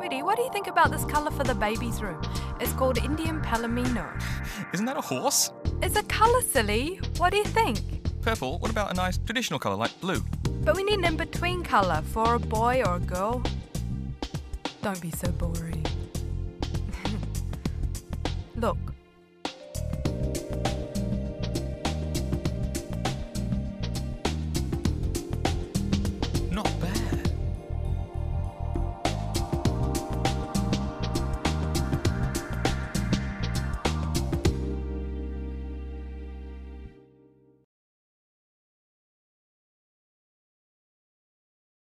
Sweetie, what do you think about this colour for the baby's room? It's called Indian Palomino. Isn't that a horse? It's a colour, silly. What do you think? Purple? What about a nice traditional colour like blue? But we need an in between colour for a boy or a girl. Don't be so boring. Look,